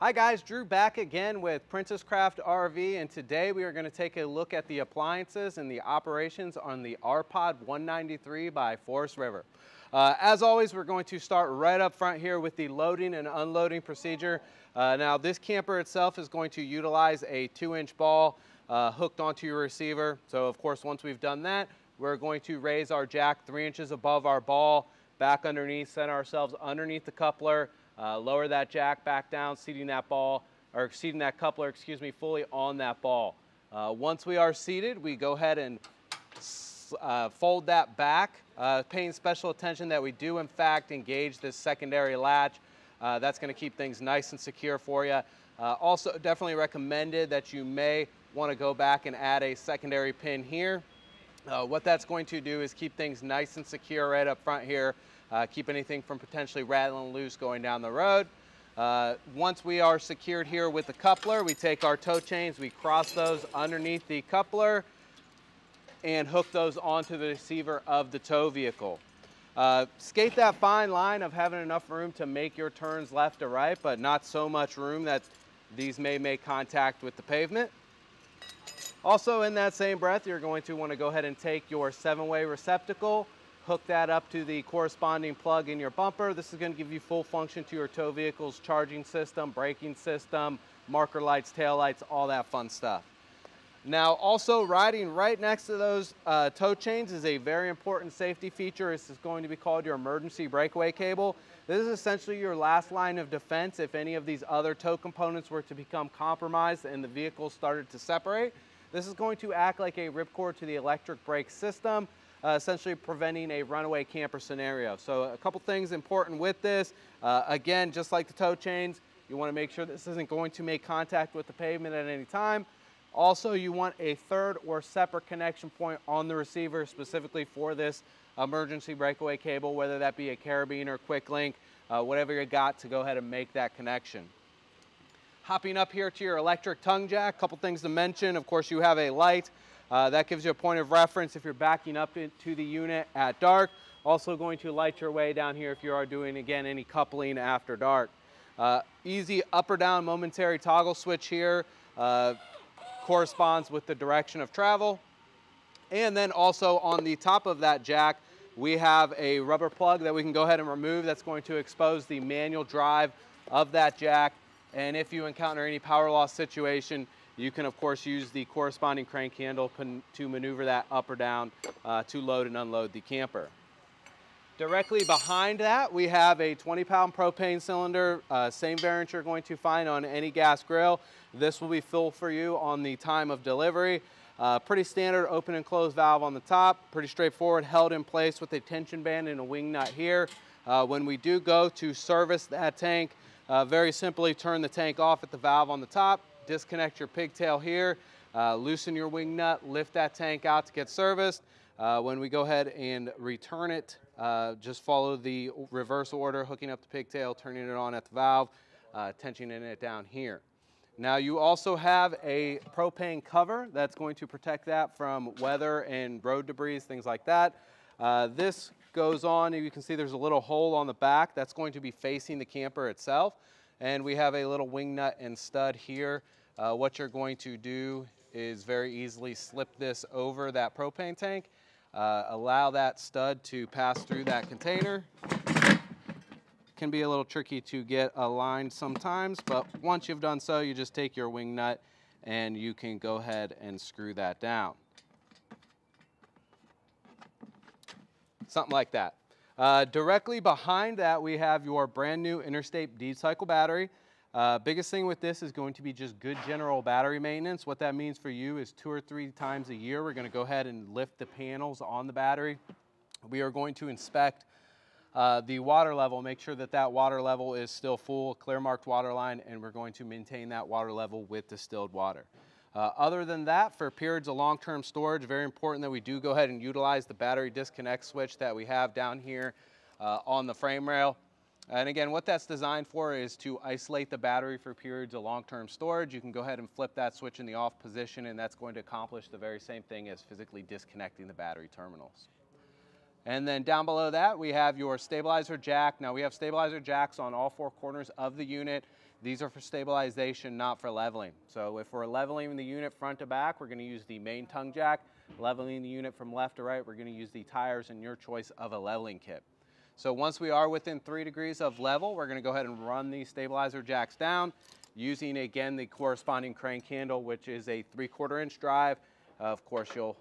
Hi guys, Drew back again with Princess Craft RV and today we are going to take a look at the appliances and the operations on the R-Pod 193 by Forest River. Uh, as always, we're going to start right up front here with the loading and unloading procedure. Uh, now this camper itself is going to utilize a two inch ball uh, hooked onto your receiver. So of course, once we've done that, we're going to raise our jack three inches above our ball, back underneath, center ourselves underneath the coupler, uh, lower that jack back down, seating that ball, or seating that coupler, excuse me, fully on that ball. Uh, once we are seated, we go ahead and uh, fold that back, uh, paying special attention that we do in fact engage this secondary latch. Uh, that's gonna keep things nice and secure for you. Uh, also definitely recommended that you may wanna go back and add a secondary pin here. What that's going to do is keep things nice and secure right up front here, keep anything from potentially rattling loose going down the road. Uh, once we are secured here with the coupler, we take our tow chains, we cross those underneath the coupler and hook those onto the receiver of the tow vehicle. Uh, skate that fine line of having enough room to make your turns left or right, but not so much room that these may make contact with the pavement. Also in that same breath, you're going to want to go ahead and take your seven-way receptacle, hook that up to the corresponding plug in your bumper. This is going to give you full function to your tow vehicle's charging system, braking system, marker lights, tail lights, all that fun stuff. Now also riding right next to those uh, tow chains is a very important safety feature. This is going to be called your emergency breakaway cable. This is essentially your last line of defense if any of these other tow components were to become compromised and the vehicle started to separate. This is going to act like a ripcord to the electric brake system, uh, essentially preventing a runaway camper scenario. So a couple things important with this. Uh, again, just like the tow chains, you want to make sure this isn't going to make contact with the pavement at any time. Also, you want a third or separate connection point on the receiver specifically for this emergency breakaway cable, whether that be a carabiner or quick link, uh, whatever you got to go ahead and make that connection. Hopping up here to your electric tongue jack, couple things to mention. Of course, you have a light. Uh, that gives you a point of reference if you're backing up into the unit at dark. Also going to light your way down here if you are doing, again, any coupling after dark. Uh, easy up or down momentary toggle switch here. Uh, corresponds with the direction of travel. And then also on the top of that jack, we have a rubber plug that we can go ahead and remove that's going to expose the manual drive of that jack. And if you encounter any power loss situation, you can of course use the corresponding crank handle to maneuver that up or down uh, to load and unload the camper. Directly behind that, we have a 20 pound propane cylinder, uh, same variant you're going to find on any gas grill. This will be filled for you on the time of delivery. Uh, pretty standard open and close valve on the top, pretty straightforward, held in place with a tension band and a wing nut here. Uh, when we do go to service that tank, uh, very simply turn the tank off at the valve on the top, disconnect your pigtail here, uh, loosen your wing nut, lift that tank out to get serviced. Uh, when we go ahead and return it, uh, just follow the reverse order, hooking up the pigtail, turning it on at the valve, uh, tensioning it down here. Now you also have a propane cover that's going to protect that from weather and road debris, things like that. Uh, this goes on, you can see there's a little hole on the back that's going to be facing the camper itself. And we have a little wing nut and stud here. Uh, what you're going to do is very easily slip this over that propane tank uh, allow that stud to pass through that container. Can be a little tricky to get aligned sometimes, but once you've done so, you just take your wing nut and you can go ahead and screw that down. Something like that. Uh, directly behind that, we have your brand new Interstate Deep-Cycle battery. Uh, biggest thing with this is going to be just good general battery maintenance. What that means for you is two or three times a year, we're gonna go ahead and lift the panels on the battery. We are going to inspect uh, the water level, make sure that that water level is still full, clear marked water line, and we're going to maintain that water level with distilled water. Uh, other than that, for periods of long-term storage, very important that we do go ahead and utilize the battery disconnect switch that we have down here uh, on the frame rail. And again, what that's designed for is to isolate the battery for periods of long-term storage. You can go ahead and flip that switch in the off position and that's going to accomplish the very same thing as physically disconnecting the battery terminals. And then down below that, we have your stabilizer jack. Now we have stabilizer jacks on all four corners of the unit. These are for stabilization, not for leveling. So if we're leveling the unit front to back, we're gonna use the main tongue jack. Leveling the unit from left to right, we're gonna use the tires and your choice of a leveling kit. So once we are within three degrees of level, we're gonna go ahead and run these stabilizer jacks down using again the corresponding crank handle, which is a three quarter inch drive. Of course, you'll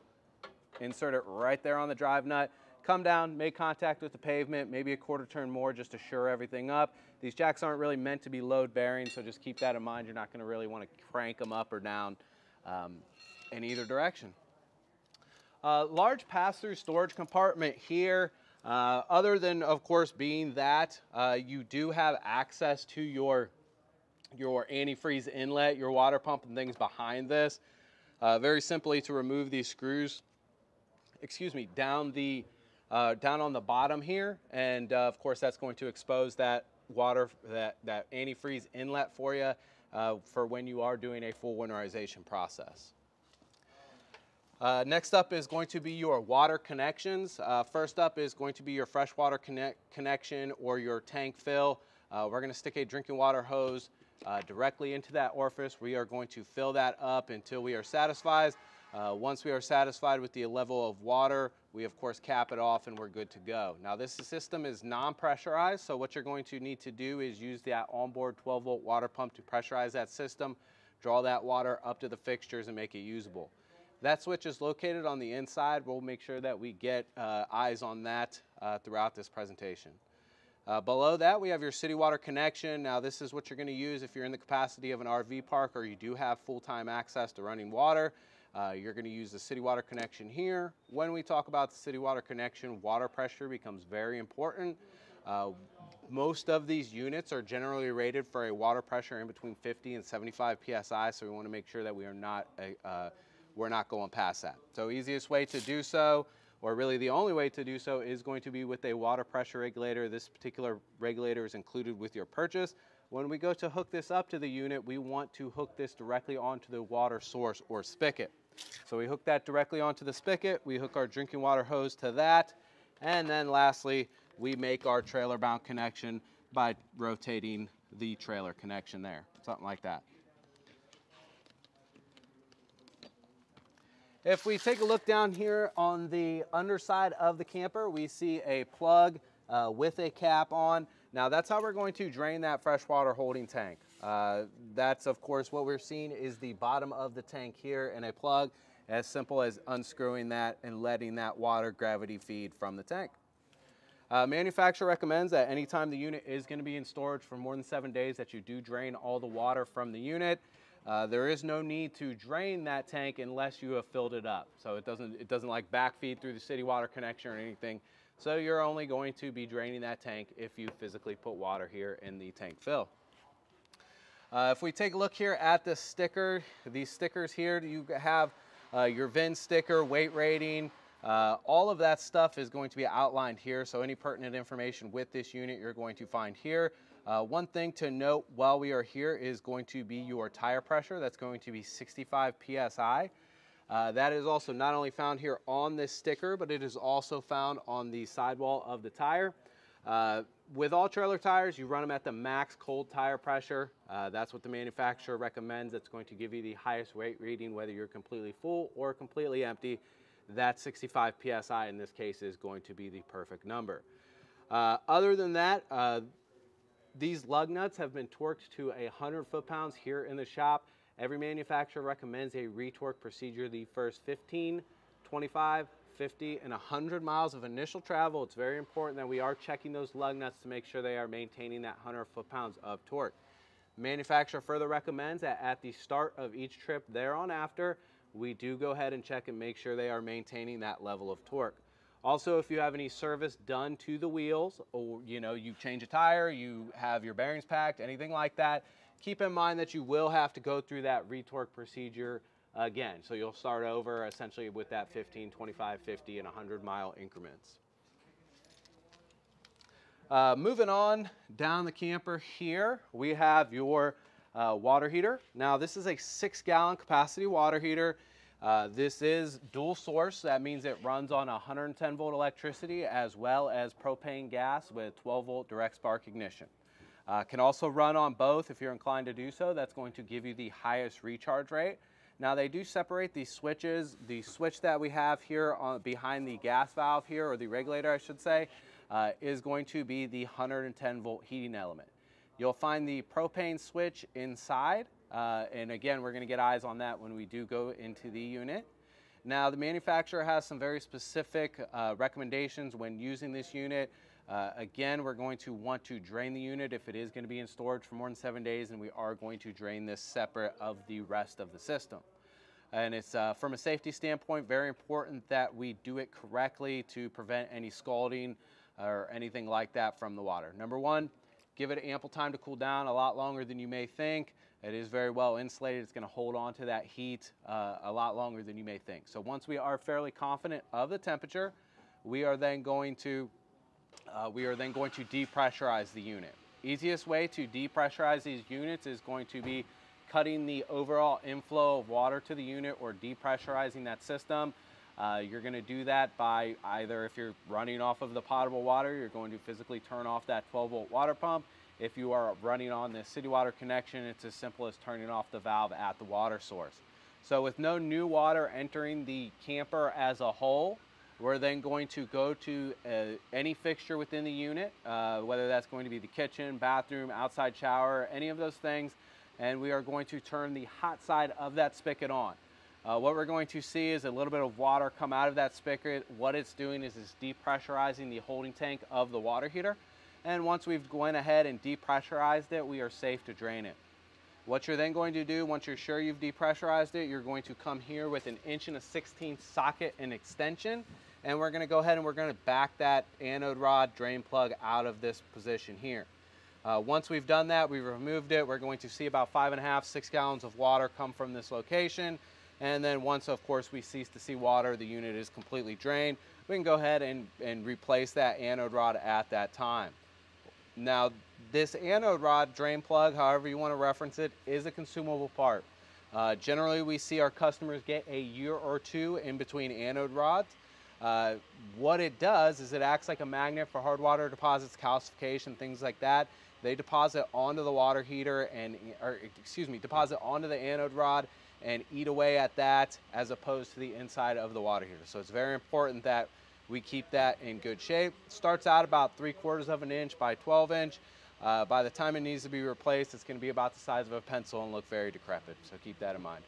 insert it right there on the drive nut, come down, make contact with the pavement, maybe a quarter turn more just to shore everything up. These jacks aren't really meant to be load bearing, so just keep that in mind. You're not gonna really wanna crank them up or down um, in either direction. Uh, large pass-through storage compartment here. Uh, other than, of course, being that, uh, you do have access to your, your antifreeze inlet, your water pump and things behind this. Uh, very simply to remove these screws, excuse me, down the uh, down on the bottom here. And uh, of course, that's going to expose that water, that, that antifreeze inlet for you uh, for when you are doing a full winterization process. Uh, next up is going to be your water connections. Uh, first up is going to be your freshwater connect connection or your tank fill. Uh, we're going to stick a drinking water hose uh, directly into that orifice. We are going to fill that up until we are satisfied. Uh, once we are satisfied with the level of water, we of course cap it off and we're good to go. Now this system is non-pressurized, so what you're going to need to do is use that onboard 12 volt water pump to pressurize that system, draw that water up to the fixtures and make it usable. That switch is located on the inside. We'll make sure that we get uh, eyes on that uh, throughout this presentation. Uh, below that, we have your city water connection. Now, this is what you're going to use if you're in the capacity of an RV park or you do have full-time access to running water. Uh, you're going to use the city water connection here. When we talk about the city water connection, water pressure becomes very important. Uh, most of these units are generally rated for a water pressure in between 50 and 75 psi, so we want to make sure that we are not uh, we're not going past that. So easiest way to do so, or really the only way to do so, is going to be with a water pressure regulator. This particular regulator is included with your purchase. When we go to hook this up to the unit, we want to hook this directly onto the water source or spigot. So we hook that directly onto the spigot, we hook our drinking water hose to that, and then lastly, we make our trailer mount connection by rotating the trailer connection there, something like that. If we take a look down here on the underside of the camper, we see a plug uh, with a cap on. Now that's how we're going to drain that freshwater holding tank. Uh, that's of course what we're seeing is the bottom of the tank here and a plug as simple as unscrewing that and letting that water gravity feed from the tank. Uh, manufacturer recommends that anytime the unit is going to be in storage for more than seven days that you do drain all the water from the unit. Uh, there is no need to drain that tank unless you have filled it up. So it doesn't, it doesn't like backfeed through the city water connection or anything. So you're only going to be draining that tank if you physically put water here in the tank fill. Uh, if we take a look here at the sticker, these stickers here, you have uh, your VIN sticker, weight rating, uh, all of that stuff is going to be outlined here. So any pertinent information with this unit you're going to find here. Uh, one thing to note while we are here is going to be your tire pressure. That's going to be 65 PSI. Uh, that is also not only found here on this sticker, but it is also found on the sidewall of the tire. With all trailer tires, you run them at the max cold tire pressure. Uh, that's what the manufacturer recommends. That's going to give you the highest weight reading, whether you're completely full or completely empty. That 65 PSI in this case is going to be the perfect number. Uh, other than that, uh, these lug nuts have been torqued to 100 foot-pounds here in the shop. Every manufacturer recommends a retorque procedure the first 15, 25, 50, and 100 miles of initial travel. It's very important that we are checking those lug nuts to make sure they are maintaining that 100 foot-pounds of torque. Manufacturer further recommends that at the start of each trip there on after, we do go ahead and check and make sure they are maintaining that level of torque. Also, if you have any service done to the wheels or you know you change a tire, you have your bearings packed, anything like that, keep in mind that you will have to go through that retorque procedure again. So you'll start over essentially with that 15, 25, 50, and 100 mile increments. Uh, moving on down the camper here, we have your uh, water heater. Now this is a six gallon capacity water heater. Uh, this is dual source. That means it runs on 110 volt electricity as well as propane gas with 12 volt direct spark ignition. Uh, can also run on both if you're inclined to do so. That's going to give you the highest recharge rate. Now they do separate these switches. The switch that we have here on, behind the gas valve here, or the regulator I should say, uh, is going to be the 110 volt heating element. You'll find the propane switch inside, uh, and again, we're gonna get eyes on that when we do go into the unit. Now the manufacturer has some very specific uh, recommendations when using this unit. Uh, again, we're going to want to drain the unit if it is going to be in storage for more than seven days, and we are going to drain this separate of the rest of the system. And it's uh, from a safety standpoint, very important that we do it correctly to prevent any scalding or anything like that from the water. Number one, give it ample time to cool down, a lot longer than you may think. It is very well insulated. It's going to hold on to that heat uh, a lot longer than you may think. So once we are fairly confident of the temperature, we are then going to uh, we are then going to depressurize the unit. Easiest way to depressurize these units is going to be cutting the overall inflow of water to the unit or depressurizing that system. Uh, you're going to do that by either if you're running off of the potable water, you're going to physically turn off that 12 volt water pump. If you are running on the city water connection, it's as simple as turning off the valve at the water source. So with no new water entering the camper as a whole, we're then going to go to uh, any fixture within the unit, uh, whether that's going to be the kitchen, bathroom, outside shower, any of those things, and we are going to turn the hot side of that spigot on. Uh, what we're going to see is a little bit of water come out of that spigot. What it's doing is it's depressurizing the holding tank of the water heater. And once we've gone ahead and depressurized it, we are safe to drain it. What you're then going to do, once you're sure you've depressurized it, you're going to come here with an inch and a 16th socket and extension and we're gonna go ahead and we're gonna back that anode rod drain plug out of this position here. Uh, once we've done that, we've removed it, we're going to see about five and a half, six gallons of water come from this location. And then once, of course, we cease to see water, the unit is completely drained. We can go ahead and, and replace that anode rod at that time. Now, this anode rod drain plug, however you want to reference it, is a consumable part. Uh, generally, we see our customers get a year or two in between anode rods. Uh, what it does is it acts like a magnet for hard water deposits, calcification, things like that. They deposit onto the water heater and, or excuse me, deposit onto the anode rod and eat away at that as opposed to the inside of the water heater. So it's very important that we keep that in good shape. Starts out about three quarters of an inch by 12 inch. Uh, by the time it needs to be replaced, it's going to be about the size of a pencil and look very decrepit. So keep that in mind.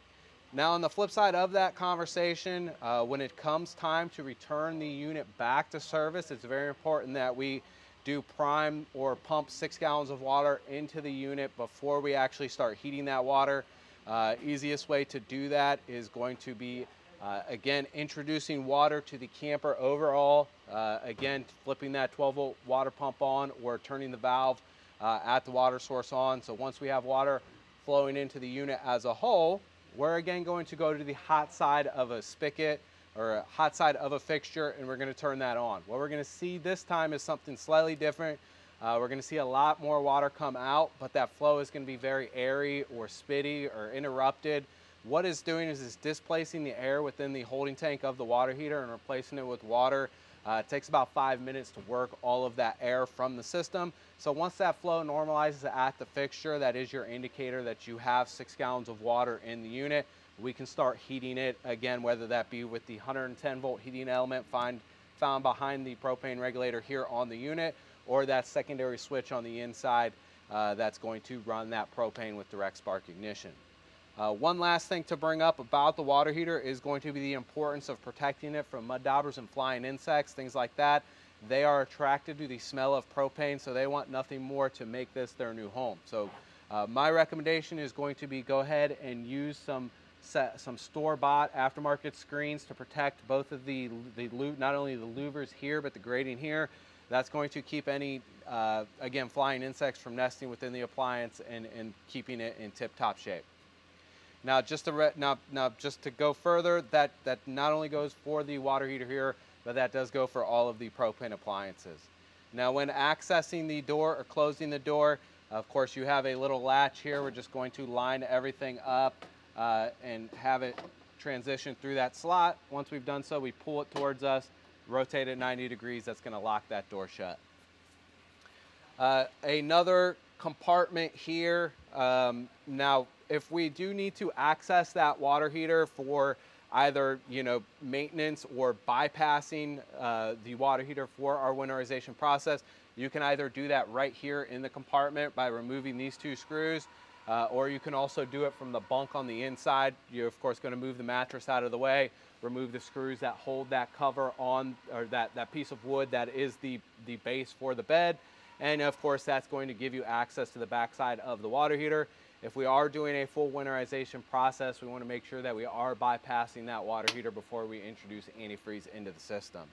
Now on the flip side of that conversation, uh, when it comes time to return the unit back to service, it's very important that we do prime or pump six gallons of water into the unit before we actually start heating that water. Uh, easiest way to do that is going to be, uh, again, introducing water to the camper overall. Uh, again, flipping that 12 volt water pump on or turning the valve uh, at the water source on. So once we have water flowing into the unit as a whole, we're again going to go to the hot side of a spigot or a hot side of a fixture and we're going to turn that on. What we're going to see this time is something slightly different. Uh, we're going to see a lot more water come out, but that flow is going to be very airy or spitty or interrupted. What it's doing is it's displacing the air within the holding tank of the water heater and replacing it with water uh, it takes about five minutes to work all of that air from the system. So once that flow normalizes at the fixture, that is your indicator that you have six gallons of water in the unit. We can start heating it again, whether that be with the 110 volt heating element find, found behind the propane regulator here on the unit, or that secondary switch on the inside uh, that's going to run that propane with direct spark ignition. Uh, one last thing to bring up about the water heater is going to be the importance of protecting it from mud daubers and flying insects, things like that. They are attracted to the smell of propane, so they want nothing more to make this their new home. So uh, my recommendation is going to be go ahead and use some some store-bought aftermarket screens to protect both of the, the not only the louvers here, but the grating here. That's going to keep any, uh, again, flying insects from nesting within the appliance and, and keeping it in tip-top shape. Now, just to now, now just to go further, that that not only goes for the water heater here, but that does go for all of the propane appliances. Now, when accessing the door or closing the door, of course, you have a little latch here. We're just going to line everything up uh, and have it transition through that slot. Once we've done so, we pull it towards us, rotate it 90 degrees. That's going to lock that door shut. Uh, another compartment here. Um, now, if we do need to access that water heater for either you know maintenance or bypassing uh, the water heater for our winterization process, you can either do that right here in the compartment by removing these two screws, uh, or you can also do it from the bunk on the inside. You're of course going to move the mattress out of the way, remove the screws that hold that cover on, or that, that piece of wood that is the, the base for the bed. And of course, that's going to give you access to the backside of the water heater. If we are doing a full winterization process, we want to make sure that we are bypassing that water heater before we introduce antifreeze into the system.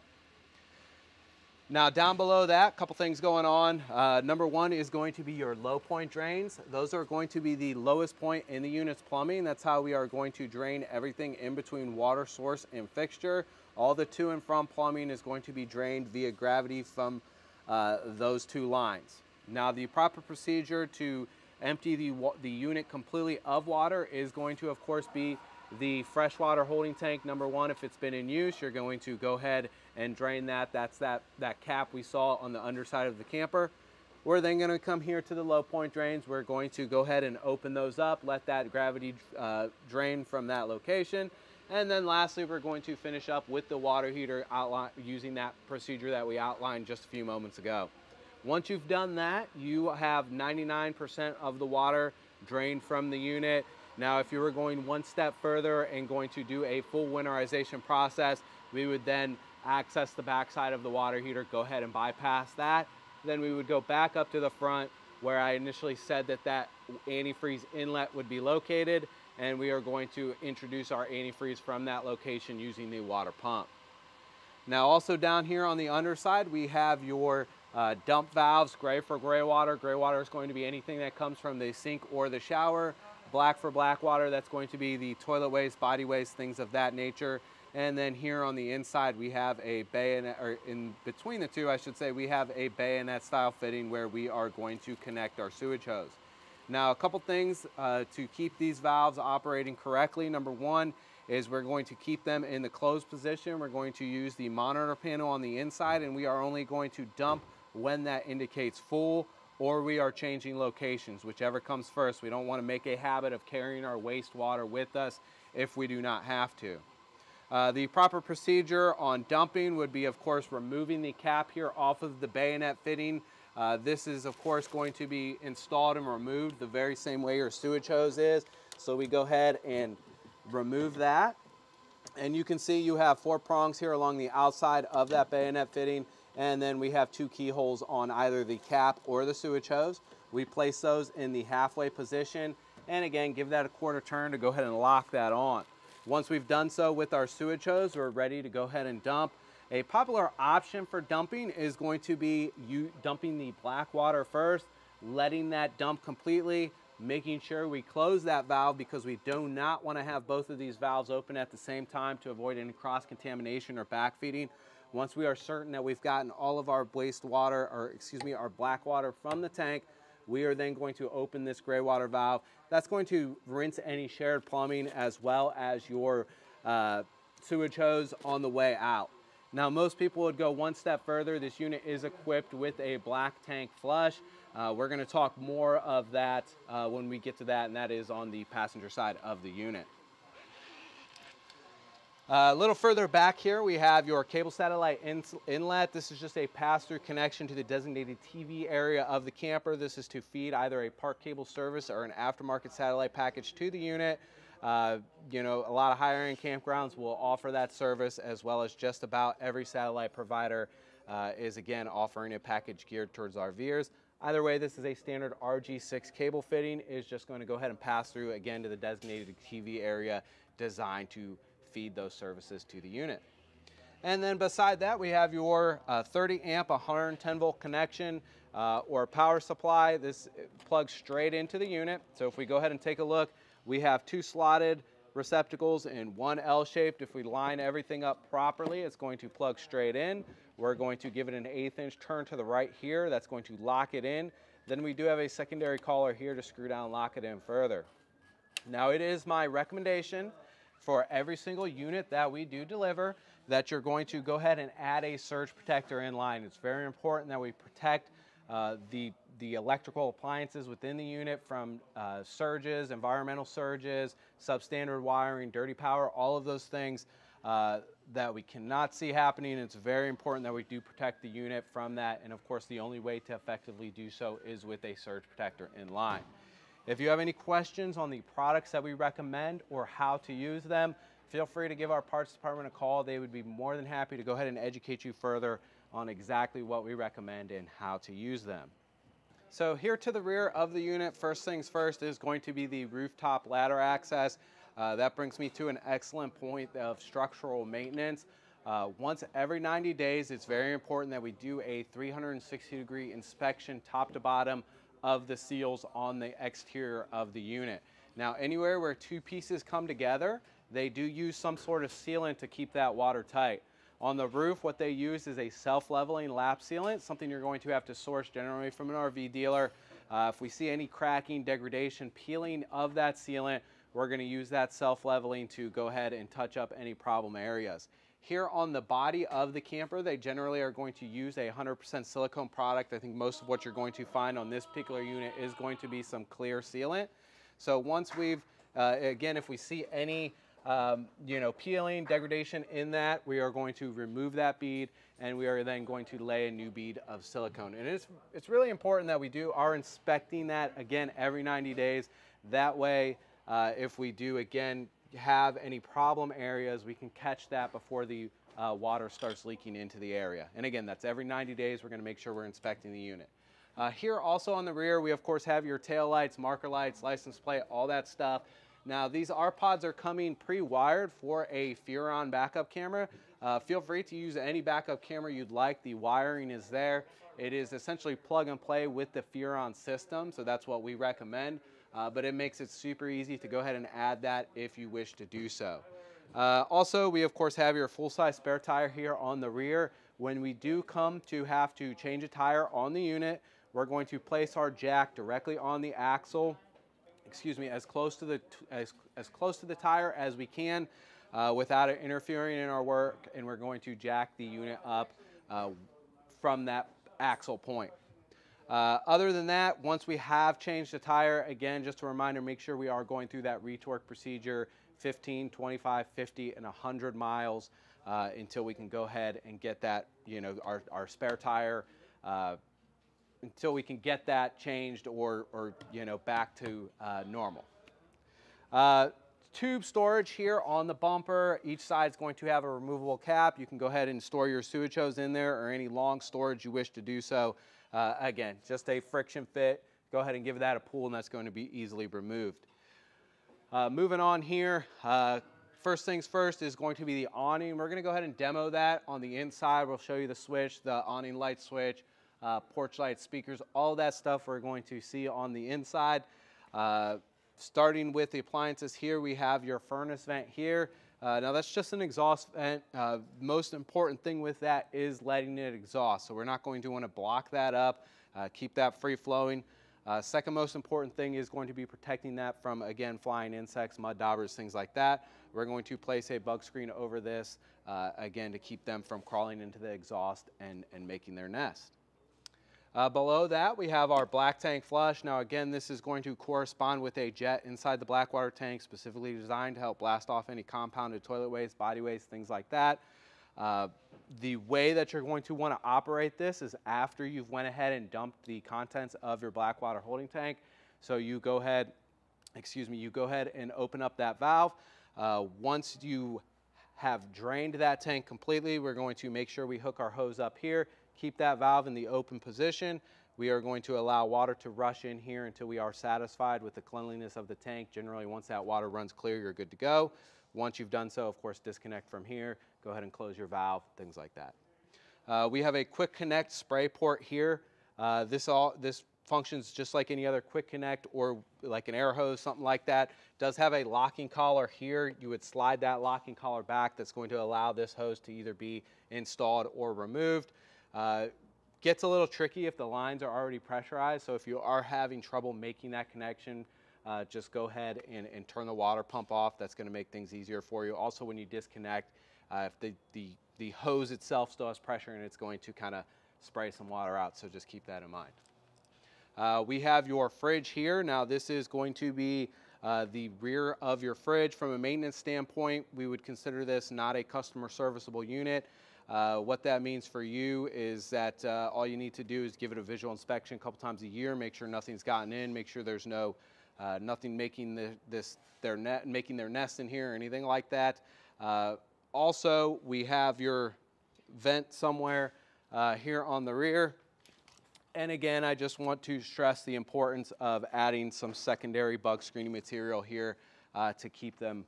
Now down below that, a couple things going on. Uh, number one is going to be your low point drains. Those are going to be the lowest point in the unit's plumbing. That's how we are going to drain everything in between water source and fixture. All the to and from plumbing is going to be drained via gravity from uh, those two lines. Now the proper procedure to empty the, the unit completely of water is going to of course be the freshwater holding tank number one. If it's been in use you're going to go ahead and drain that. That's that that cap we saw on the underside of the camper. We're then going to come here to the low point drains. We're going to go ahead and open those up let that gravity uh, drain from that location and then lastly we're going to finish up with the water heater outline using that procedure that we outlined just a few moments ago. Once you've done that you have 99% of the water drained from the unit. Now, if you were going one step further and going to do a full winterization process, we would then access the backside of the water heater, go ahead and bypass that. Then we would go back up to the front where I initially said that that antifreeze inlet would be located and we are going to introduce our antifreeze from that location using the water pump. Now also down here on the underside we have your uh, dump valves, gray for gray water. Gray water is going to be anything that comes from the sink or the shower. Black for black water, that's going to be the toilet waste, body waste, things of that nature. And then here on the inside, we have a bayonet, or in between the two, I should say, we have a bayonet style fitting where we are going to connect our sewage hose. Now, a couple things uh, to keep these valves operating correctly. Number one is we're going to keep them in the closed position. We're going to use the monitor panel on the inside and we are only going to dump when that indicates full or we are changing locations, whichever comes first. We don't want to make a habit of carrying our wastewater with us if we do not have to. Uh, the proper procedure on dumping would be, of course, removing the cap here off of the bayonet fitting. Uh, this is, of course, going to be installed and removed the very same way your sewage hose is. So we go ahead and remove that. And you can see you have four prongs here along the outside of that bayonet fitting and then we have two keyholes on either the cap or the sewage hose. We place those in the halfway position and again give that a quarter turn to go ahead and lock that on. Once we've done so with our sewage hose, we're ready to go ahead and dump. A popular option for dumping is going to be you dumping the black water first, letting that dump completely, making sure we close that valve because we do not want to have both of these valves open at the same time to avoid any cross-contamination or backfeeding. Once we are certain that we've gotten all of our wastewater, or excuse me, our black water from the tank, we are then going to open this gray water valve. That's going to rinse any shared plumbing as well as your uh, sewage hose on the way out. Now, most people would go one step further. This unit is equipped with a black tank flush. Uh, we're gonna talk more of that uh, when we get to that, and that is on the passenger side of the unit. Uh, a little further back here, we have your cable satellite in inlet. This is just a pass-through connection to the designated TV area of the camper. This is to feed either a park cable service or an aftermarket satellite package to the unit. Uh, you know, a lot of higher end campgrounds will offer that service as well as just about every satellite provider uh, is again offering a package geared towards RVers. Either way, this is a standard RG6 cable fitting is just going to go ahead and pass through again to the designated TV area designed to feed those services to the unit. And then beside that, we have your uh, 30 amp 110 volt connection uh, or power supply. This plugs straight into the unit. So if we go ahead and take a look, we have two slotted receptacles and one L-shaped. If we line everything up properly, it's going to plug straight in. We're going to give it an eighth inch turn to the right here. That's going to lock it in. Then we do have a secondary collar here to screw down, lock it in further. Now it is my recommendation for every single unit that we do deliver that you're going to go ahead and add a surge protector in line. It's very important that we protect uh, the, the electrical appliances within the unit from uh, surges, environmental surges, substandard wiring, dirty power, all of those things uh, that we cannot see happening. It's very important that we do protect the unit from that. And of course, the only way to effectively do so is with a surge protector in line. If you have any questions on the products that we recommend or how to use them, feel free to give our parts department a call. They would be more than happy to go ahead and educate you further on exactly what we recommend and how to use them. So here to the rear of the unit, first things first is going to be the rooftop ladder access. Uh, that brings me to an excellent point of structural maintenance. Uh, once every 90 days, it's very important that we do a 360 degree inspection top to bottom of the seals on the exterior of the unit. Now, anywhere where two pieces come together, they do use some sort of sealant to keep that watertight. On the roof, what they use is a self-leveling lap sealant, something you're going to have to source generally from an RV dealer. Uh, if we see any cracking, degradation, peeling of that sealant, we're going to use that self-leveling to go ahead and touch up any problem areas. Here on the body of the camper, they generally are going to use a 100% silicone product. I think most of what you're going to find on this particular unit is going to be some clear sealant. So once we've, uh, again, if we see any um, you know, peeling, degradation in that, we are going to remove that bead and we are then going to lay a new bead of silicone. And it's, it's really important that we do are inspecting that again every 90 days. That way, uh, if we do again have any problem areas, we can catch that before the uh, water starts leaking into the area. And again, that's every 90 days. We're going to make sure we're inspecting the unit. Uh, here also on the rear, we of course have your tail lights, marker lights, license plate, all that stuff. Now these R-Pods are coming pre-wired for a Furrion backup camera. Uh, feel free to use any backup camera you'd like. The wiring is there. It is essentially plug and play with the Furrion system, so that's what we recommend uh, but it makes it super easy to go ahead and add that if you wish to do so. Uh, also, we of course have your full-size spare tire here on the rear. When we do come to have to change a tire on the unit, we're going to place our jack directly on the axle, excuse me, as close to the, as, as close to the tire as we can uh, without it interfering in our work, and we're going to jack the unit up uh, from that axle point. Uh, other than that, once we have changed the tire, again, just a reminder, make sure we are going through that retorque procedure 15, 25, 50, and 100 miles uh, until we can go ahead and get that, you know, our, our spare tire, uh, until we can get that changed or, or you know, back to uh, normal. Uh, tube storage here on the bumper. Each side is going to have a removable cap. You can go ahead and store your sewage hose in there or any long storage you wish to do so. Uh, again, just a friction fit. Go ahead and give that a pull and that's going to be easily removed. Uh, moving on here, uh, first things first is going to be the awning. We're going to go ahead and demo that on the inside. We'll show you the switch, the awning light switch, uh, porch light speakers, all that stuff we're going to see on the inside. Uh, starting with the appliances here, we have your furnace vent here. Uh, now that's just an exhaust vent. Uh, most important thing with that is letting it exhaust. So we're not going to want to block that up, uh, keep that free flowing. Uh, second most important thing is going to be protecting that from, again, flying insects, mud daubers, things like that. We're going to place a bug screen over this, uh, again, to keep them from crawling into the exhaust and, and making their nest. Uh, below that, we have our black tank flush. Now, again, this is going to correspond with a jet inside the black water tank, specifically designed to help blast off any compounded toilet waste, body waste, things like that. Uh, the way that you're going to want to operate this is after you've went ahead and dumped the contents of your black water holding tank. So you go ahead, excuse me, you go ahead and open up that valve. Uh, once you have drained that tank completely, we're going to make sure we hook our hose up here Keep that valve in the open position. We are going to allow water to rush in here until we are satisfied with the cleanliness of the tank. Generally, once that water runs clear, you're good to go. Once you've done so, of course, disconnect from here. Go ahead and close your valve, things like that. Uh, we have a quick connect spray port here. Uh, this all this functions just like any other quick connect or like an air hose, something like that. Does have a locking collar here. You would slide that locking collar back. That's going to allow this hose to either be installed or removed. Uh, gets a little tricky if the lines are already pressurized. So if you are having trouble making that connection, uh, just go ahead and, and, turn the water pump off. That's going to make things easier for you. Also, when you disconnect, uh, if the, the, the hose itself still has pressure and it's going to kind of spray some water out. So just keep that in mind. Uh, we have your fridge here. Now this is going to be uh, the rear of your fridge. From a maintenance standpoint, we would consider this not a customer serviceable unit. Uh, what that means for you is that uh, all you need to do is give it a visual inspection a couple times a year, make sure nothing's gotten in, make sure there's no uh, nothing making the, this their net making their nest in here or anything like that. Uh, also, we have your vent somewhere uh, here on the rear. And again, I just want to stress the importance of adding some secondary bug screening material here to keep them,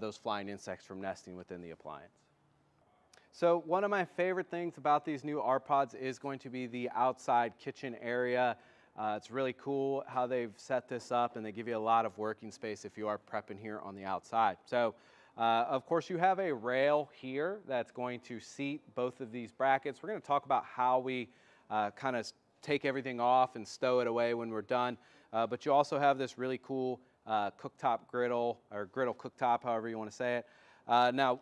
those flying insects from nesting within the appliance. So one of my favorite things about these new R-Pods is going to be the outside kitchen area. Uh, it's really cool how they've set this up and they give you a lot of working space if you are prepping here on the outside. So uh, of course you have a rail here that's going to seat both of these brackets. We're going to talk about how we uh, kind of take everything off and stow it away when we're done. Uh, but you also have this really cool uh, cooktop griddle or griddle cooktop, however you want to say it. Uh, now,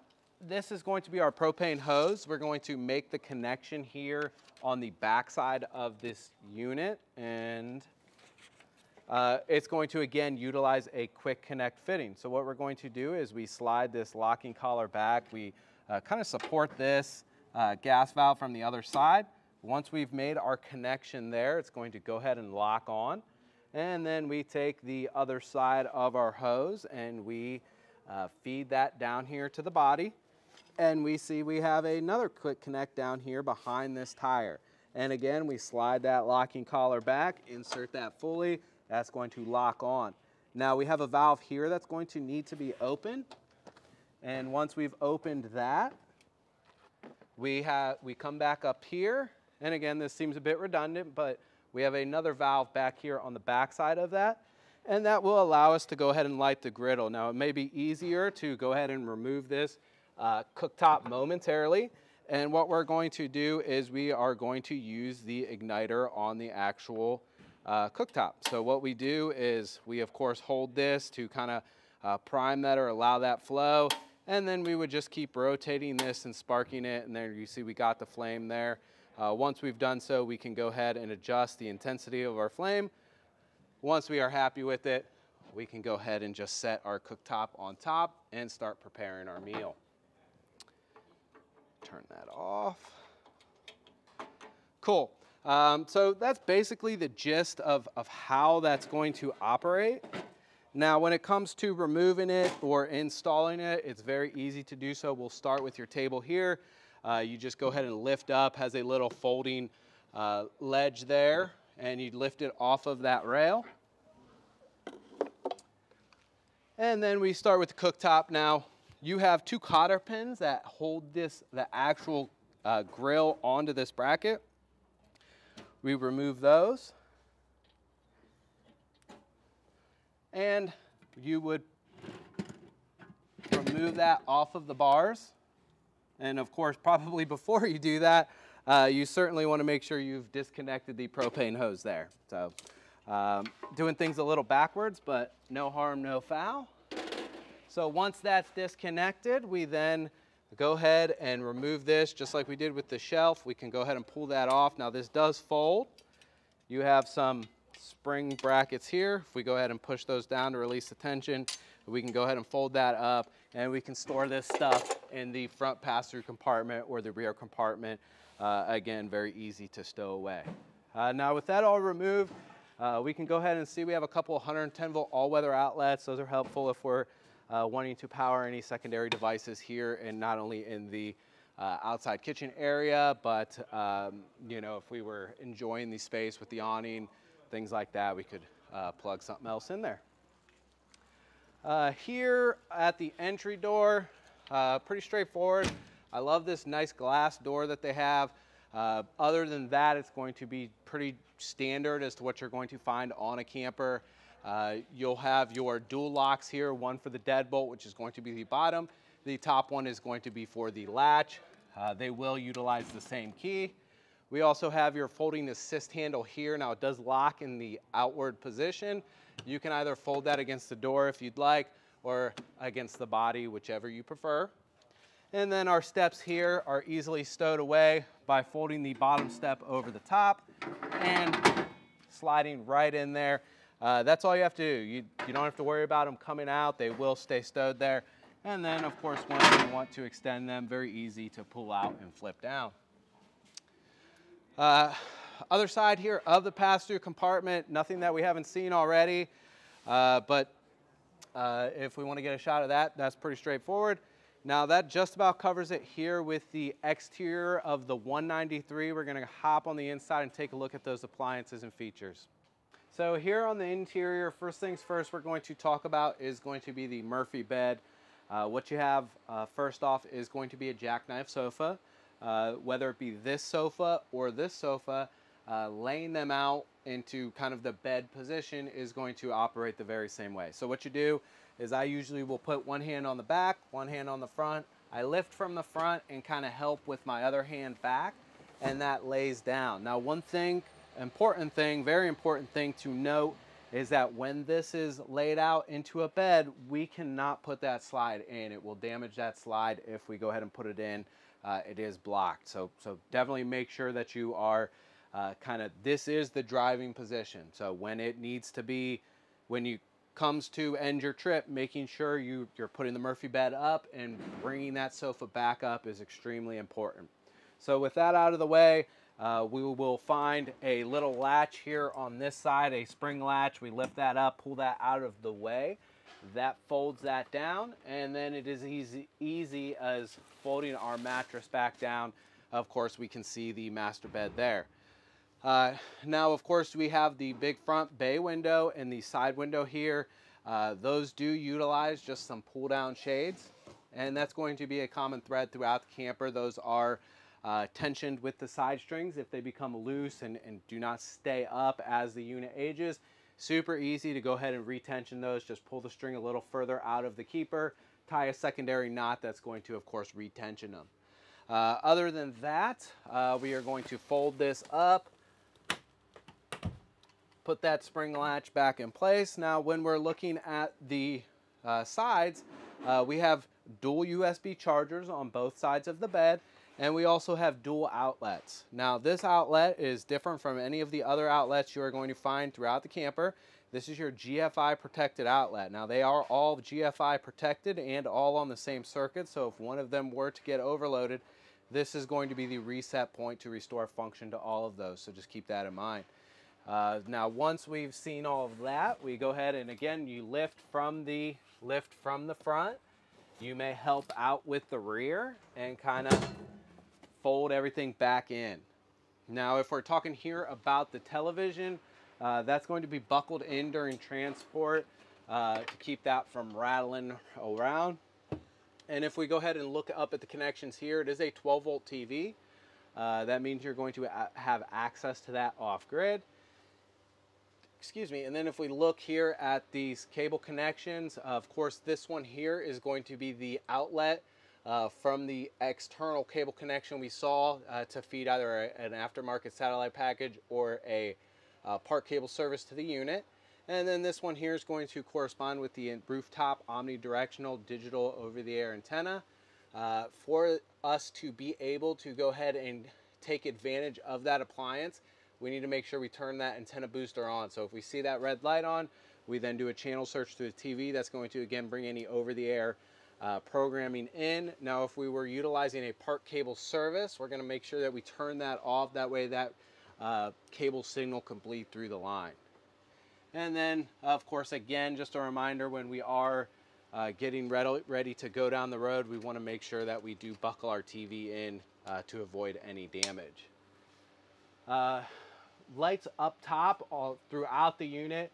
this is going to be our propane hose. We're going to make the connection here on the backside of this unit and uh, it's going to again utilize a quick connect fitting. So what we're going to do is we slide this locking collar back. We uh, kind of support this uh, gas valve from the other side. Once we've made our connection there, it's going to go ahead and lock on. And then we take the other side of our hose and we uh, feed that down here to the body. And we see we have another quick connect down here behind this tire. And again, we slide that locking collar back, insert that fully. That's going to lock on. Now we have a valve here that's going to need to be open. And once we've opened that, we, have, we come back up here and again, this seems a bit redundant, but we have another valve back here on the back side of that. And that will allow us to go ahead and light the griddle. Now, it may be easier to go ahead and remove this uh, cooktop momentarily. And what we're going to do is we are going to use the igniter on the actual uh, cooktop. So what we do is we, of course, hold this to kind of uh, prime that or allow that flow. And then we would just keep rotating this and sparking it. And there you see we got the flame there. Uh, once we've done so, we can go ahead and adjust the intensity of our flame. Once we are happy with it, we can go ahead and just set our cooktop on top and start preparing our meal. Turn that off. Cool. Um, so that's basically the gist of, of how that's going to operate. Now, when it comes to removing it or installing it, it's very easy to do so. We'll start with your table here. Uh, you just go ahead and lift up, has a little folding uh, ledge there, and you lift it off of that rail. And then we start with the cooktop now. You have two cotter pins that hold this, the actual uh, grill onto this bracket. We remove those. And you would remove that off of the bars. And of course, probably before you do that, uh, you certainly want to make sure you've disconnected the propane hose there. So um, doing things a little backwards, but no harm, no foul. So once that's disconnected, we then go ahead and remove this just like we did with the shelf. We can go ahead and pull that off. Now this does fold. You have some spring brackets here. If we go ahead and push those down to release the tension, we can go ahead and fold that up and we can store this stuff in the front pass-through compartment or the rear compartment. Uh, again, very easy to stow away. Uh, now with that all removed, uh, we can go ahead and see we have a couple 110 volt all-weather outlets. Those are helpful if we're uh, wanting to power any secondary devices here and not only in the uh, outside kitchen area, but um, you know, if we were enjoying the space with the awning, things like that, we could uh, plug something else in there. Uh, here at the entry door, uh, pretty straightforward. I love this nice glass door that they have. Uh, other than that, it's going to be pretty standard as to what you're going to find on a camper. Uh, you'll have your dual locks here, one for the deadbolt, which is going to be the bottom. The top one is going to be for the latch. Uh, they will utilize the same key. We also have your folding assist handle here. Now it does lock in the outward position. You can either fold that against the door if you'd like or against the body, whichever you prefer. And then our steps here are easily stowed away by folding the bottom step over the top and sliding right in there. Uh, that's all you have to do. You, you don't have to worry about them coming out. They will stay stowed there. And then, of course, when you want to extend them, very easy to pull out and flip down. Uh, other side here of the pass-through compartment, nothing that we haven't seen already, uh, but uh, if we want to get a shot of that, that's pretty straightforward. Now that just about covers it here with the exterior of the 193. We're going to hop on the inside and take a look at those appliances and features. So here on the interior, first things first we're going to talk about is going to be the Murphy bed. Uh, what you have uh, first off is going to be a jackknife sofa. Uh, whether it be this sofa or this sofa, uh, laying them out into kind of the bed position is going to operate the very same way. So what you do is I usually will put one hand on the back, one hand on the front. I lift from the front and kind of help with my other hand back and that lays down. Now one thing, important thing, very important thing to note is that when this is laid out into a bed, we cannot put that slide in. It will damage that slide if we go ahead and put it in. Uh, it is blocked. So, so definitely make sure that you are uh, kind of, this is the driving position. So when it needs to be, when you comes to end your trip, making sure you, you're putting the Murphy bed up and bringing that sofa back up is extremely important. So with that out of the way, uh, we will find a little latch here on this side, a spring latch. We lift that up, pull that out of the way. That folds that down, and then it is easy, easy as folding our mattress back down. Of course, we can see the master bed there. Uh, now, of course, we have the big front bay window and the side window here. Uh, those do utilize just some pull down shades, and that's going to be a common thread throughout the camper. Those are uh, tensioned with the side strings if they become loose and, and do not stay up as the unit ages. Super easy to go ahead and retension those. Just pull the string a little further out of the keeper, tie a secondary knot that's going to, of course, retension them. Uh, other than that, uh, we are going to fold this up, put that spring latch back in place. Now, when we're looking at the uh, sides, uh, we have dual USB chargers on both sides of the bed, and we also have dual outlets. Now, this outlet is different from any of the other outlets you are going to find throughout the camper. This is your GFI protected outlet. Now, they are all GFI protected and all on the same circuit, so if one of them were to get overloaded, this is going to be the reset point to restore function to all of those, so just keep that in mind. Uh, now once we've seen all of that, we go ahead and again, you lift from the lift from the front. You may help out with the rear and kind of fold everything back in. Now, if we're talking here about the television, uh, that's going to be buckled in during transport uh, to keep that from rattling around. And if we go ahead and look up at the connections here, it is a 12 volt TV. Uh, that means you're going to have access to that off grid excuse me, and then if we look here at these cable connections, of course this one here is going to be the outlet uh, from the external cable connection we saw uh, to feed either a, an aftermarket satellite package or a uh, part cable service to the unit. And then this one here is going to correspond with the rooftop omnidirectional digital over-the-air antenna. Uh, for us to be able to go ahead and take advantage of that appliance, we need to make sure we turn that antenna booster on. So if we see that red light on, we then do a channel search through the TV. That's going to, again, bring any over-the-air uh, programming in. Now, if we were utilizing a park cable service, we're going to make sure that we turn that off. That way that uh, cable signal can bleed through the line. And then, of course, again, just a reminder, when we are uh, getting ready, to go down the road, we want to make sure that we do buckle our TV in uh, to avoid any damage. Uh, lights up top all throughout the unit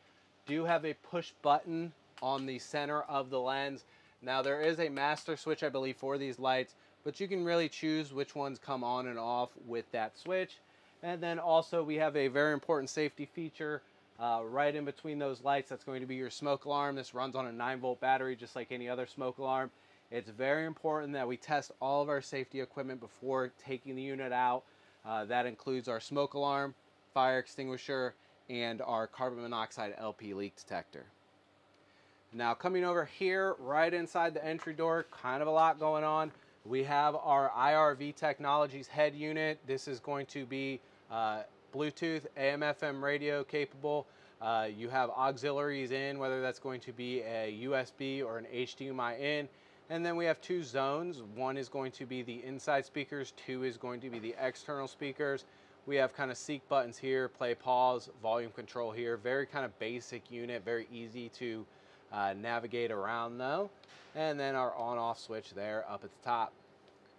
do have a push button on the center of the lens. Now there is a master switch, I believe, for these lights, but you can really choose which ones come on and off with that switch. And then also we have a very important safety feature uh, right in between those lights. That's going to be your smoke alarm. This runs on a 9 volt battery, just like any other smoke alarm. It's very important that we test all of our safety equipment before taking the unit out. Uh, that includes our smoke alarm, fire extinguisher, and our carbon monoxide LP leak detector. Now coming over here, right inside the entry door, kind of a lot going on. We have our IRV Technologies head unit. This is going to be uh, Bluetooth, AM, FM radio capable. Uh, you have auxiliaries in, whether that's going to be a USB or an HDMI in. And then we have two zones. One is going to be the inside speakers, two is going to be the external speakers. We have kind of seek buttons here, play, pause, volume control here. Very kind of basic unit, very easy to uh, navigate around though. And then our on off switch there up at the top.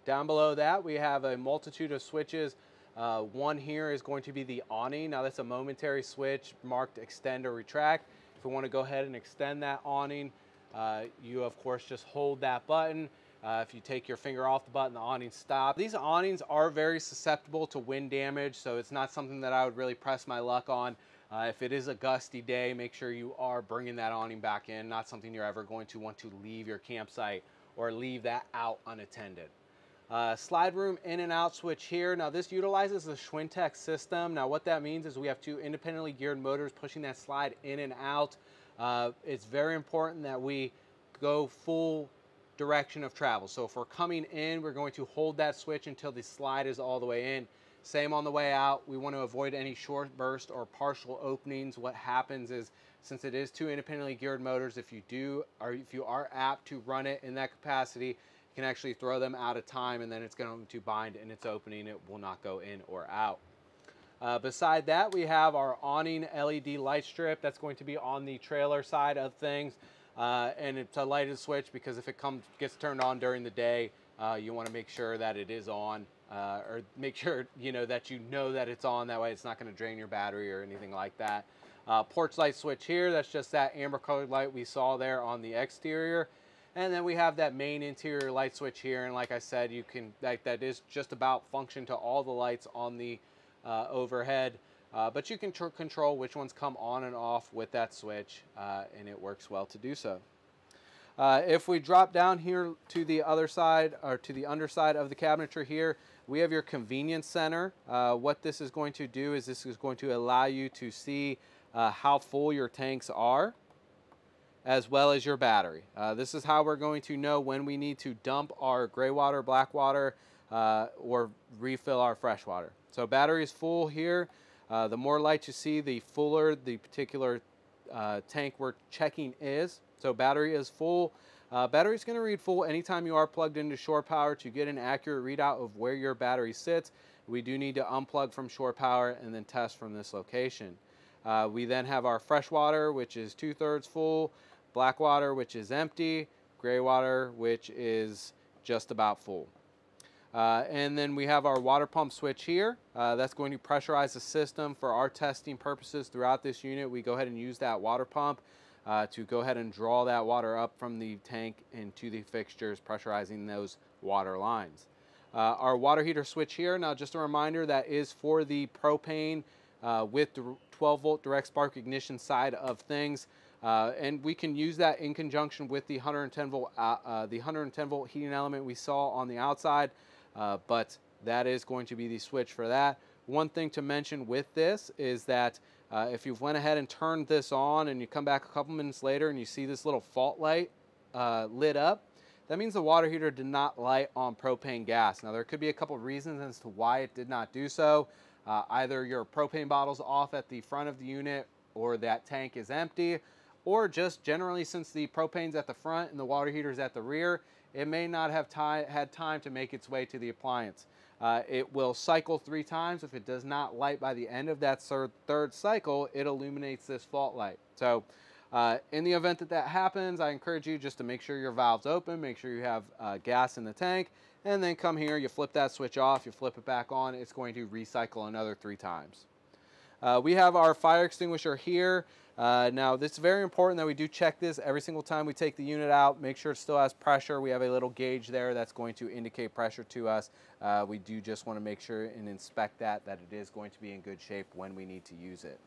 Down below that, we have a multitude of switches. Uh, one here is going to be the awning. Now that's a momentary switch marked extend or retract. If we want to go ahead and extend that awning, uh, you of course just hold that button. Uh, if you take your finger off the button, the awning stops. These awnings are very susceptible to wind damage, so it's not something that I would really press my luck on. Uh, if it is a gusty day, make sure you are bringing that awning back in, not something you're ever going to want to leave your campsite or leave that out unattended. Uh, slide room in and out switch here. Now this utilizes the Schwintek system. Now what that means is we have two independently geared motors pushing that slide in and out. Uh, it's very important that we go full direction of travel. So if we're coming in, we're going to hold that switch until the slide is all the way in. Same on the way out. We want to avoid any short burst or partial openings. What happens is since it is two independently geared motors, if you do or if you are apt to run it in that capacity, you can actually throw them out of time and then it's going to bind in its opening. It will not go in or out. Uh, beside that, we have our awning LED light strip that's going to be on the trailer side of things. Uh, and it's a lighted switch because if it comes gets turned on during the day, uh, you want to make sure that it is on uh, or make sure you know that you know that it's on. That way it's not going to drain your battery or anything like that. Uh, porch light switch here, that's just that amber colored light we saw there on the exterior. And then we have that main interior light switch here. And like I said, you can that, that is just about function to all the lights on the uh, overhead. Uh, but you can control which ones come on and off with that switch, uh, and it works well to do so. Uh, if we drop down here to the other side, or to the underside of the cabinetry here, we have your convenience center. Uh, what this is going to do is this is going to allow you to see uh, how full your tanks are, as well as your battery. Uh, this is how we're going to know when we need to dump our gray water, black water, or refill our fresh water. So battery is full here. Uh, the more light you see, the fuller the particular uh, tank we're checking is. So battery is full. Uh, battery is going to read full anytime you are plugged into shore power to get an accurate readout of where your battery sits. We do need to unplug from shore power and then test from this location. Uh, we then have our fresh water, which is two thirds full, black water, which is empty, gray water, which is just about full. Uh, and then we have our water pump switch here. Uh, that's going to pressurize the system for our testing purposes throughout this unit. We go ahead and use that water pump uh, to go ahead and draw that water up from the tank into the fixtures, pressurizing those water lines. Uh, our water heater switch here, now just a reminder, that is for the propane uh, with the 12 volt direct spark ignition side of things. Uh, and we can use that in conjunction with the 110 volt, the 110 volt heating element we saw on the outside. Uh, but that is going to be the switch for that. One thing to mention with this is that uh, if you've went ahead and turned this on and you come back a couple minutes later and you see this little fault light uh, lit up, that means the water heater did not light on propane gas. Now there could be a couple reasons as to why it did not do so. Uh, either your propane bottle's off at the front of the unit or that tank is empty, or just generally since the propane's at the front and the water heater's at the rear, it may not have time, had time to make its way to the appliance. Uh, it will cycle three times. If it does not light by the end of that third, cycle, it illuminates this fault light. So uh, in the event that that happens, I encourage you just to make sure your valve's open, make sure you have uh, gas in the tank, and then come here, you flip that switch off, you flip it back on, it's going to recycle another three times. Uh, we have our fire extinguisher here. Uh, now, this is very important that we do check this every single time we take the unit out. Make sure it still has pressure. We have a little gauge there that's going to indicate pressure to us. Uh, we do just want to make sure and inspect that, that it is going to be in good shape when we need to use it.